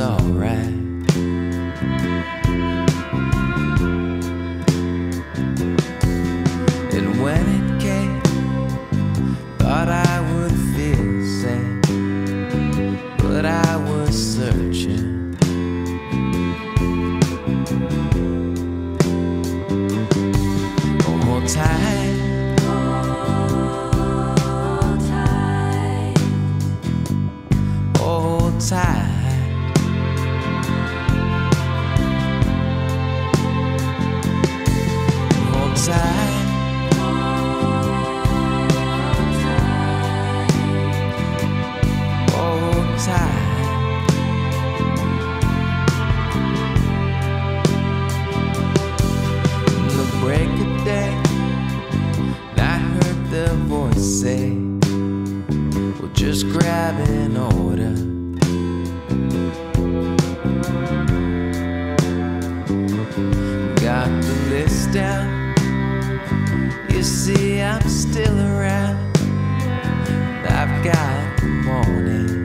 alright. You see, I'm still around. I've got the morning.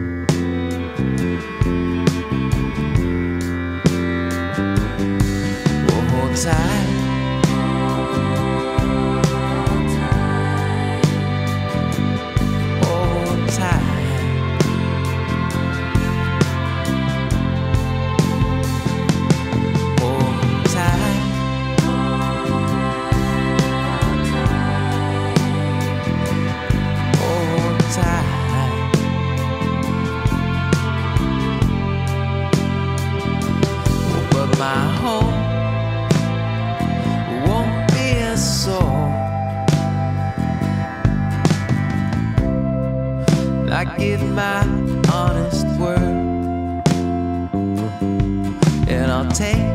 my honest word. And I'll take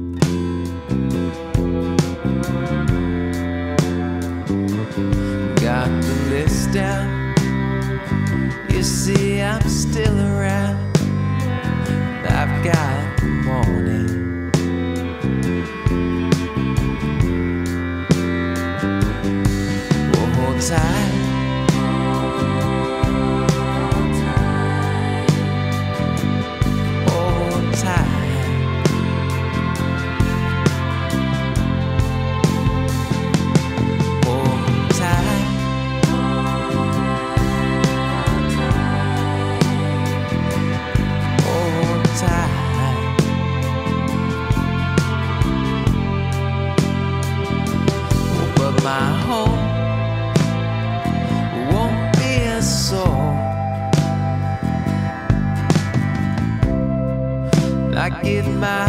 give my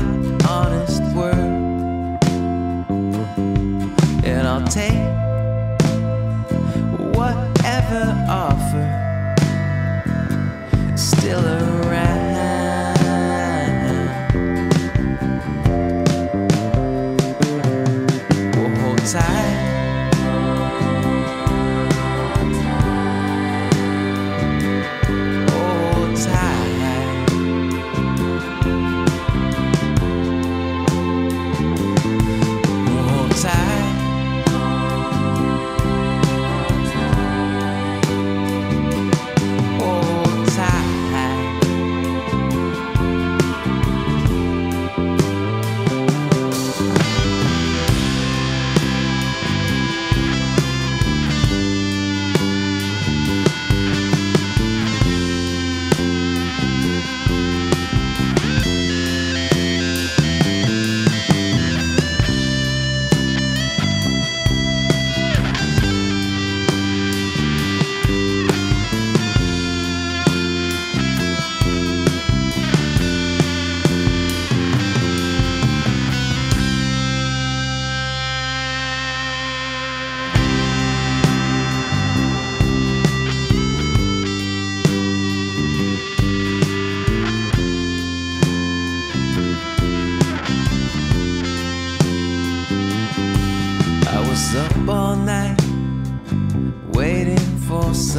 honest word. And I'll take whatever offer still around. We'll hold tight.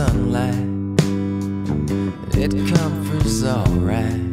sunlight. It comforts alright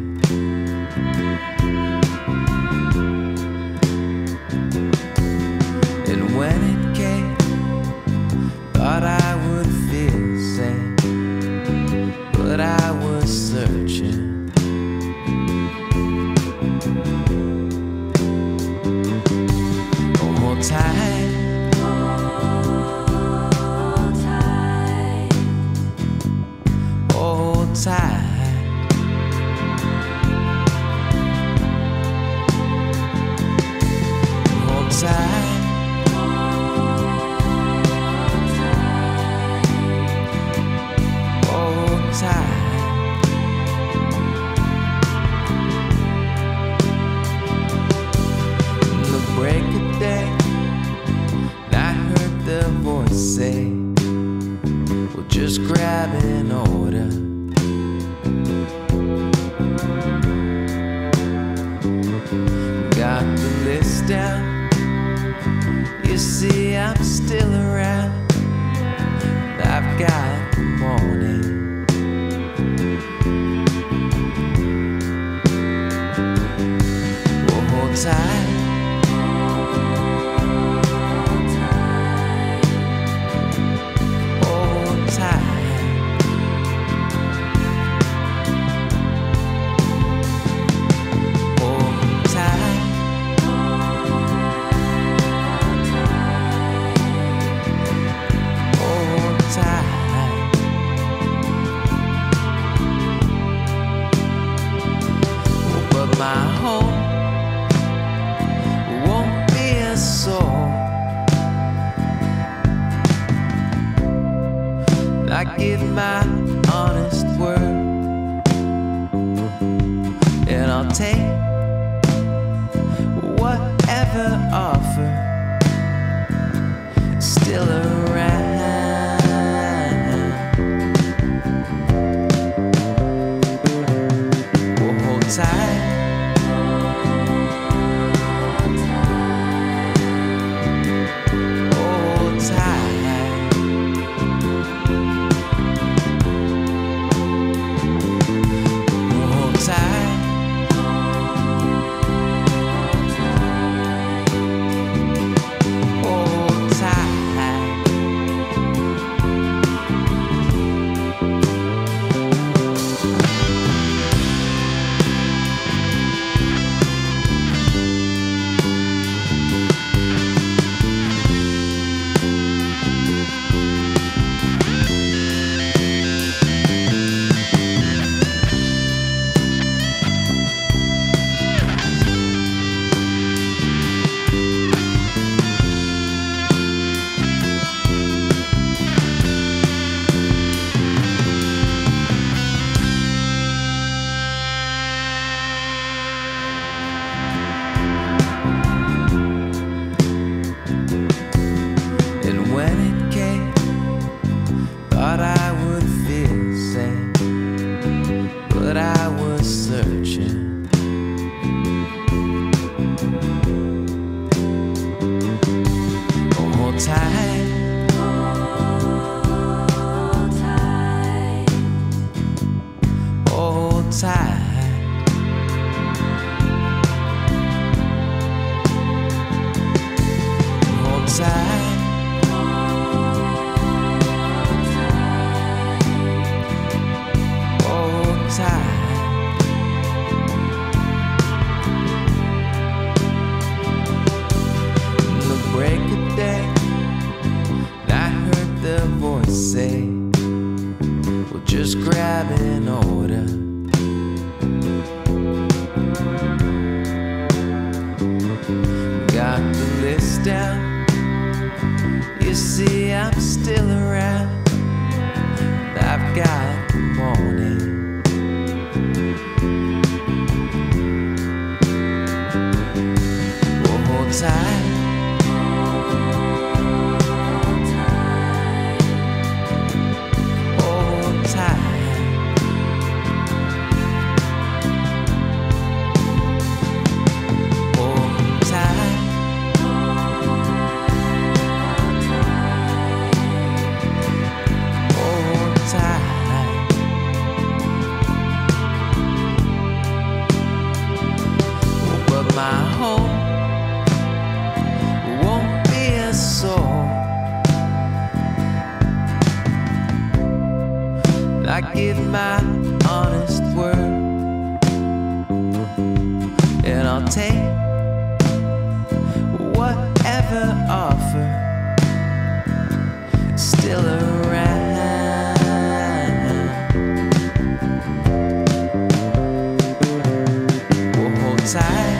在。my Hold whatever offer still around. We'll hold tight.